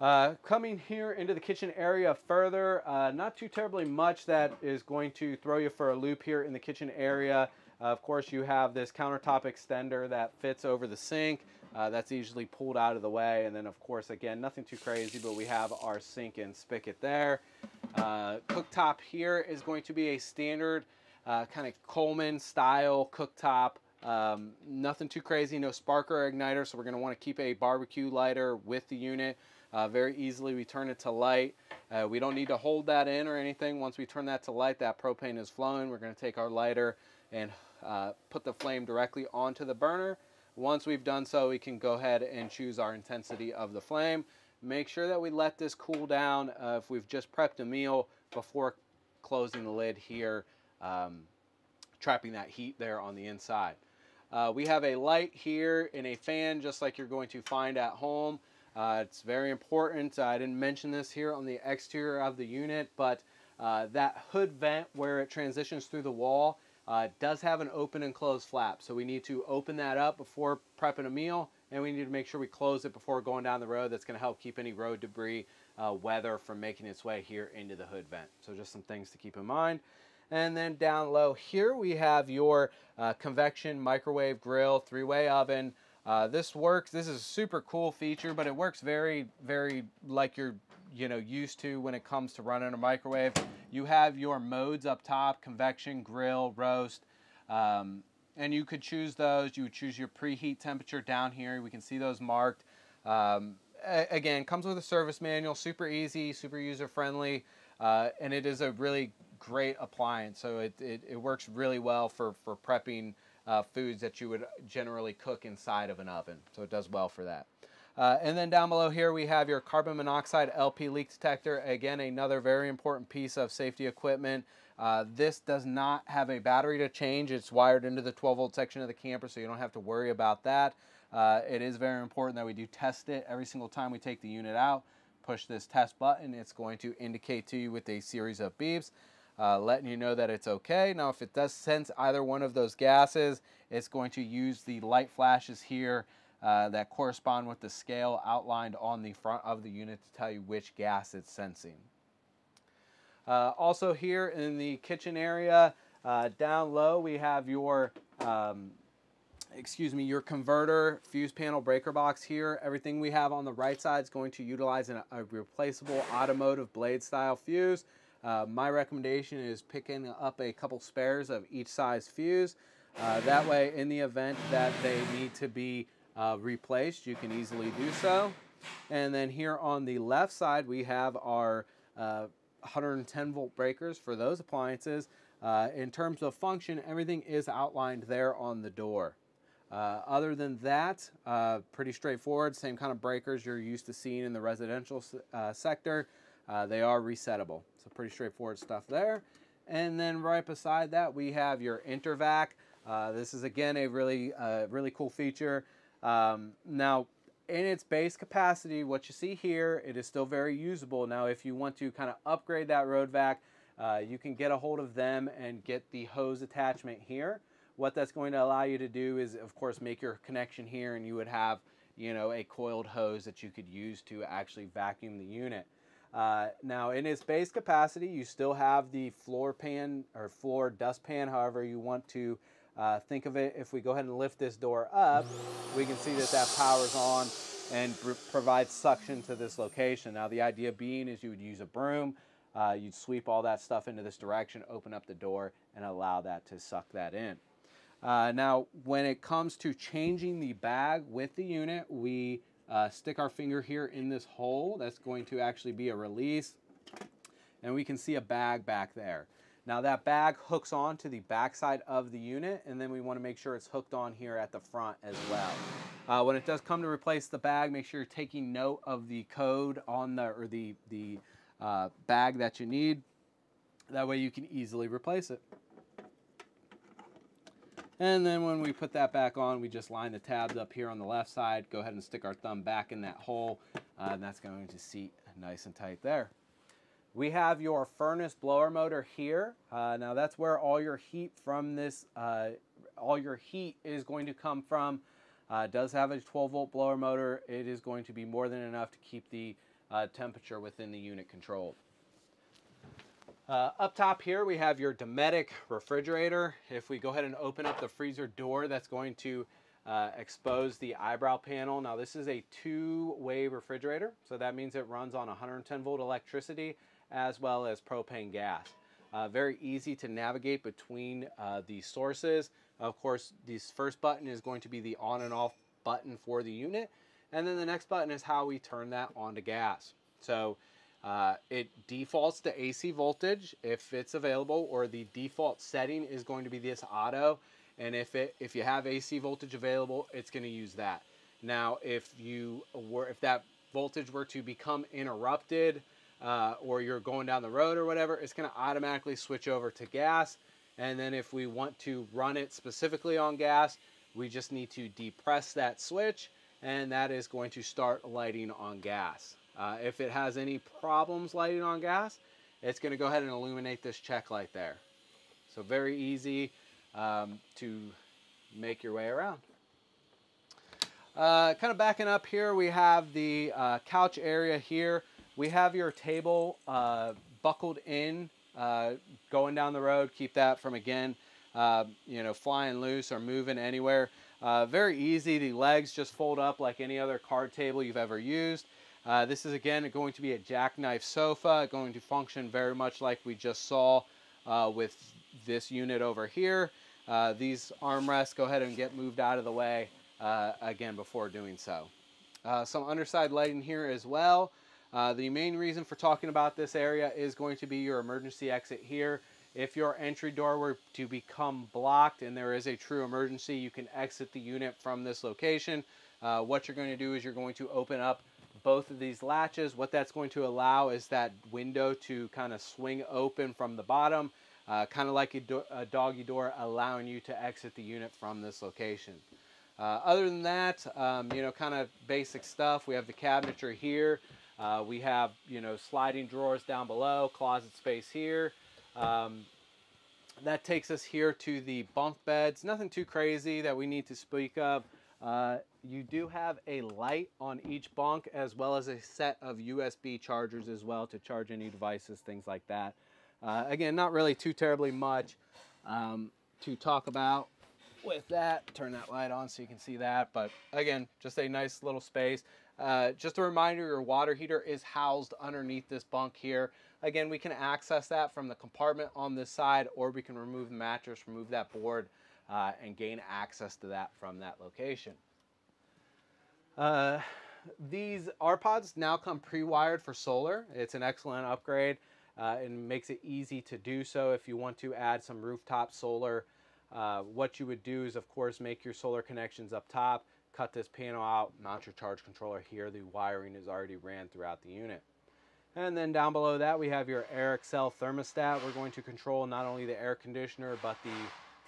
Uh, coming here into the kitchen area further, uh, not too terribly much that is going to throw you for a loop here in the kitchen area. Uh, of course, you have this countertop extender that fits over the sink. Uh, that's easily pulled out of the way. And then, of course, again, nothing too crazy, but we have our sink and spigot there. Uh, cooktop here is going to be a standard uh, kind of Coleman style cooktop. Um, nothing too crazy, no sparker or igniter, so we're going to want to keep a barbecue lighter with the unit. Uh, very easily we turn it to light. Uh, we don't need to hold that in or anything. Once we turn that to light, that propane is flowing. We're going to take our lighter and uh, put the flame directly onto the burner. Once we've done so, we can go ahead and choose our intensity of the flame. Make sure that we let this cool down uh, if we've just prepped a meal before closing the lid here, um, trapping that heat there on the inside. Uh, we have a light here and a fan just like you're going to find at home. Uh, it's very important. I didn't mention this here on the exterior of the unit, but uh, that hood vent where it transitions through the wall uh, does have an open and closed flap. So we need to open that up before prepping a meal and we need to make sure we close it before going down the road. That's going to help keep any road debris, uh, weather from making its way here into the hood vent. So just some things to keep in mind. And then down low here we have your uh, convection microwave grill, three-way oven. Uh, this works, this is a super cool feature, but it works very, very like you're you know used to when it comes to running a microwave. You have your modes up top, convection, grill, roast, um, and you could choose those. You would choose your preheat temperature down here. We can see those marked. Um, again, comes with a service manual, super easy, super user friendly, uh, and it is a really great appliance. So it, it, it works really well for, for prepping uh, foods that you would generally cook inside of an oven. So it does well for that. Uh, and then down below here we have your carbon monoxide LP leak detector. Again, another very important piece of safety equipment. Uh, this does not have a battery to change. It's wired into the 12 volt section of the camper, so you don't have to worry about that. Uh, it is very important that we do test it every single time we take the unit out. Push this test button. It's going to indicate to you with a series of beeps uh, letting you know that it's okay. Now, if it does sense either one of those gases, it's going to use the light flashes here uh, that correspond with the scale outlined on the front of the unit to tell you which gas it's sensing. Uh, also here in the kitchen area, uh, down low, we have your um, excuse me, your converter fuse panel breaker box here. Everything we have on the right side is going to utilize an, a replaceable automotive blade style fuse. Uh, my recommendation is picking up a couple spares of each size fuse. Uh, that way, in the event that they need to be uh, replaced, you can easily do so. And then here on the left side, we have our 110 uh, volt breakers for those appliances. Uh, in terms of function, everything is outlined there on the door. Uh, other than that, uh, pretty straightforward, same kind of breakers you're used to seeing in the residential uh, sector. Uh, they are resettable. So pretty straightforward stuff there. And then right beside that, we have your intervac. Uh, this is again a really, really cool feature. Um, now, in its base capacity, what you see here, it is still very usable. Now, if you want to kind of upgrade that road vac, uh, you can get a hold of them and get the hose attachment here. What that's going to allow you to do is, of course, make your connection here and you would have, you know, a coiled hose that you could use to actually vacuum the unit. Uh, now in its base capacity, you still have the floor pan or floor dust pan, however you want to uh, think of it. If we go ahead and lift this door up, we can see that that powers on and provides suction to this location. Now the idea being is you would use a broom, uh, you'd sweep all that stuff into this direction, open up the door, and allow that to suck that in. Uh, now, when it comes to changing the bag with the unit, we uh, stick our finger here in this hole. That's going to actually be a release. And we can see a bag back there. Now that bag hooks on to the backside of the unit and then we want to make sure it's hooked on here at the front as well. Uh, when it does come to replace the bag, make sure you're taking note of the code on the, or the, the uh, bag that you need. That way you can easily replace it. And then when we put that back on, we just line the tabs up here on the left side, go ahead and stick our thumb back in that hole, uh, and that's going to seat nice and tight there. We have your furnace blower motor here. Uh, now that's where all your heat from this, uh, all your heat is going to come from. Uh, does have a 12 volt blower motor. It is going to be more than enough to keep the uh, temperature within the unit controlled. Uh, up top here we have your Dometic refrigerator. If we go ahead and open up the freezer door, that's going to uh, expose the eyebrow panel. Now this is a two-way refrigerator, so that means it runs on 110 volt electricity as well as propane gas. Uh, very easy to navigate between uh, the sources. Of course, this first button is going to be the on and off button for the unit. And then the next button is how we turn that on to gas. So uh, it defaults to AC voltage if it's available, or the default setting is going to be this auto. And if it if you have AC voltage available, it's going to use that. Now, if you were if that voltage were to become interrupted, uh, or you're going down the road or whatever, it's going to automatically switch over to gas. And then if we want to run it specifically on gas, we just need to depress that switch and that is going to start lighting on gas. Uh, if it has any problems lighting on gas, it's going to go ahead and illuminate this check light there. So very easy um, to make your way around. Uh, kind of backing up here, we have the uh, couch area here. We have your table uh, buckled in, uh, going down the road. Keep that from, again, uh, you know, flying loose or moving anywhere. Uh, very easy. The legs just fold up like any other card table you've ever used. Uh, this is again going to be a jackknife sofa, going to function very much like we just saw uh, with this unit over here. These armrests go ahead and get moved out of the way again before doing so. Some underside lighting here as well. The main reason for talking about this area is going to be your emergency exit here. If your entry door were to become blocked and there is a true emergency, you can exit the unit from this location. Uh, what you're going to do is you're going to open up both of these latches. What that's going to allow is that window to kind of swing open from the bottom, uh, kind of like a, do a, doggy door, allowing you to exit the unit from this location. Uh, other than that, um, you know, kind of basic stuff. We have the cabinetry here. Uh, we have, you know, sliding drawers down below, closet space here. Um, that takes us here to the bunk beds. Nothing too crazy that we need to speak of. Uh, you do have a light on each bunk as well as a set of USB chargers as well to charge any devices, things like that. Uh, again, not really too terribly much um, to talk about with that. Turn that light on so you can see that. But again, just a nice little space. Uh, just a reminder, your water heater is housed underneath this bunk here. Again, we can access that from the compartment on this side, or we can remove the mattress, remove that board, uh, and gain access to that from that location. Uh, these pods now come pre-wired for solar. It's an excellent upgrade uh, and makes it easy to do so if you want to add some rooftop solar. Uh, what you would do is, of course, make your solar connections up top, cut this panel out, mount your charge controller here. The wiring is already ran throughout the unit. And then down below that we have your Airxcel thermostat. We're going to control not only the air conditioner but the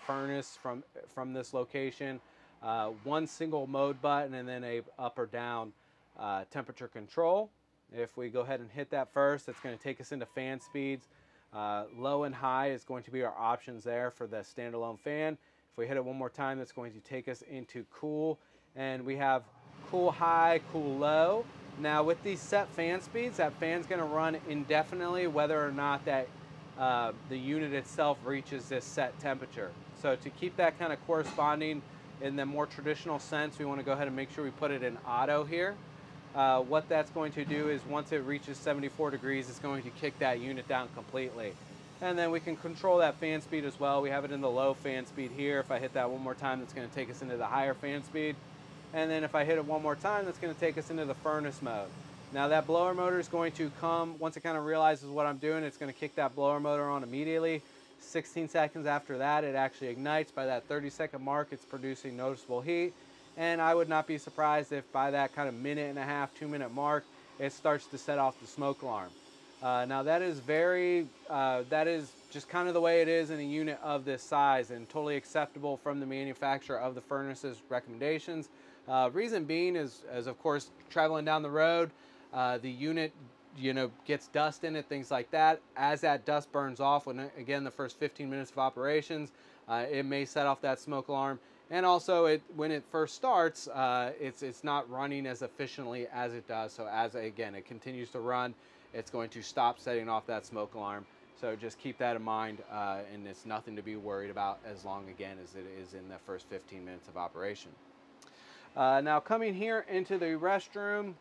furnace from, from this location. Uh, one single mode button and then a up or down uh, temperature control. If we go ahead and hit that first, it's going to take us into fan speeds. Uh, low and high is going to be our options there for the standalone fan. If we hit it one more time, that's going to take us into cool and we have cool high, cool low. Now with these set fan speeds, that fan's gonna run indefinitely whether or not that uh, the unit itself reaches this set temperature. So to keep that kind of corresponding in the more traditional sense, we wanna go ahead and make sure we put it in auto here. Uh, what that's going to do is once it reaches 74 degrees, it's going to kick that unit down completely. And then we can control that fan speed as well. We have it in the low fan speed here. If I hit that one more time, that's gonna take us into the higher fan speed. And then if I hit it one more time, that's gonna take us into the furnace mode. Now that blower motor is going to come, once it kind of realizes what I'm doing, it's gonna kick that blower motor on immediately. 16 seconds after that, it actually ignites. By that 30 second mark, it's producing noticeable heat. And I would not be surprised if by that kind of minute and a half, two minute mark, it starts to set off the smoke alarm. Uh, now that is very, uh, that is just kind of the way it is in a unit of this size and totally acceptable from the manufacturer of the furnace's recommendations. Uh, reason being is, is, of course, traveling down the road, uh, the unit, you know, gets dust in it, things like that. As that dust burns off, when again the first 15 minutes of operations, uh, it may set off that smoke alarm. And also, it when it first starts, uh, it's it's not running as efficiently as it does. So as again it continues to run, it's going to stop setting off that smoke alarm. So just keep that in mind, uh, and it's nothing to be worried about as long again as it is in the first 15 minutes of operation. Uh, now coming here into the restroom,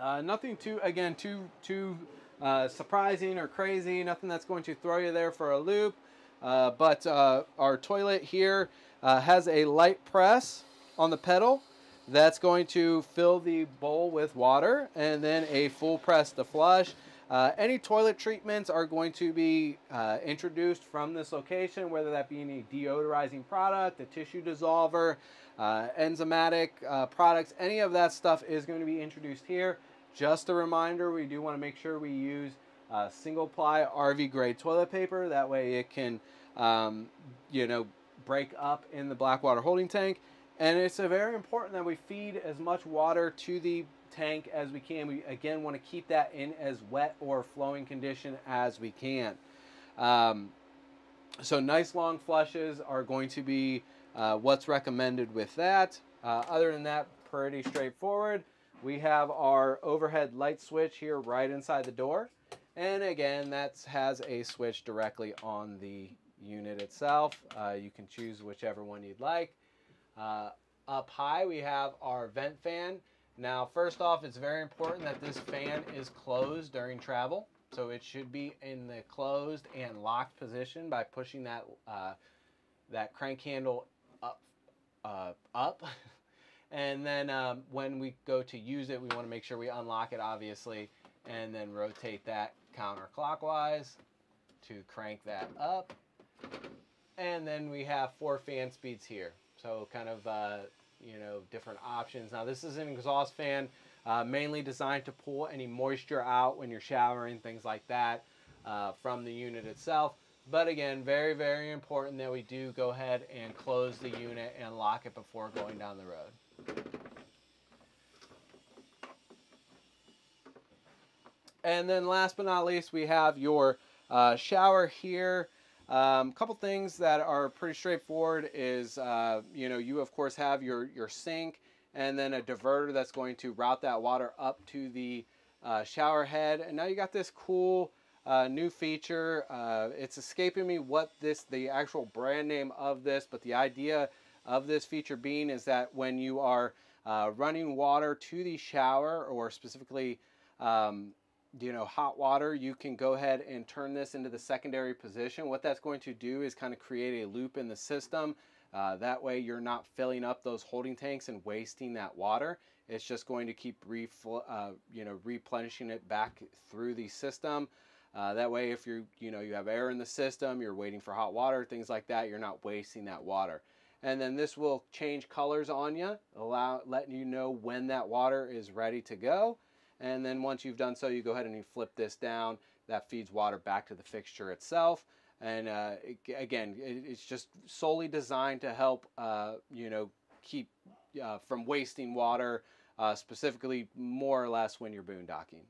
uh, nothing too, again, too, too uh, surprising or crazy, nothing that's going to throw you there for a loop. Uh, but uh, our toilet here uh, has a light press on the pedal that's going to fill the bowl with water and then a full press to flush. Uh, any toilet treatments are going to be uh, introduced from this location, whether that be any deodorizing product, a tissue dissolver, uh, enzymatic uh, products, any of that stuff is going to be introduced here. Just a reminder, we do want to make sure we use uh, single ply RV grade toilet paper. That way it can, um, you know, break up in the black water holding tank. And it's very important that we feed as much water to the tank as we can. We again want to keep that in as wet or flowing condition as we can. Um, so nice long flushes are going to be uh, what's recommended with that. Uh, other than that, pretty straightforward. We have our overhead light switch here right inside the door. And again, that has a switch directly on the unit itself. Uh, you can choose whichever one you'd like. Uh, up high, we have our vent fan. Now, first off, it's very important that this fan is closed during travel. So it should be in the closed and locked position by pushing that, uh, that crank handle up. Uh, up. and then um, when we go to use it, we want to make sure we unlock it, obviously, and then rotate that counterclockwise to crank that up. And then we have four fan speeds here. So kind of, uh, you know, different options. Now this is an exhaust fan, uh, mainly designed to pull any moisture out when you're showering, things like that, uh, from the unit itself. But again, very, very important that we do go ahead and close the unit and lock it before going down the road. And then last but not least, we have your uh, shower here. A um, couple things that are pretty straightforward is, uh, you know, you of course have your, your sink and then a diverter that's going to route that water up to the uh, shower head. And now you got this cool uh, new feature. Uh, it's escaping me what this, the actual brand name of this, but the idea of this feature being is that when you are uh, running water to the shower or specifically um, you know, hot water, you can go ahead and turn this into the secondary position. What that's going to do is kind of create a loop in the system. Uh, that way you're not filling up those holding tanks and wasting that water. It's just going to keep uh, you know, replenishing it back through the system. Uh, that way if you you know, you have air in the system, you're waiting for hot water, things like that, you're not wasting that water. And then this will change colors on you, allow, letting you know when that water is ready to go. And then once you've done so, you go ahead and you flip this down. That feeds water back to the fixture itself. And uh, again, it, it's just solely designed to help, uh, you know, keep uh, from wasting water, uh, specifically more or less when you're boondocking.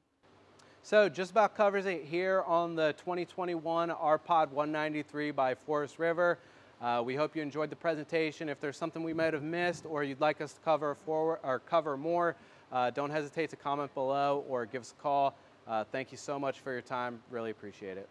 So just about covers it here on the 2021 RPod 193 by Forest River. Uh, we hope you enjoyed the presentation. If there's something we might have missed or you'd like us to cover forward or cover more, uh, don't hesitate to comment below or give us a call. Uh, thank you so much for your time. Really appreciate it.